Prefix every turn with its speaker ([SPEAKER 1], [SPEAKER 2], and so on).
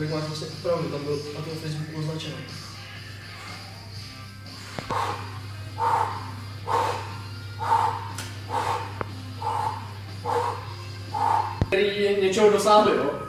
[SPEAKER 1] tak máš vlastně opravdu, tam byl na tom Facebooku označený. Který něčeho dosáhli, jo?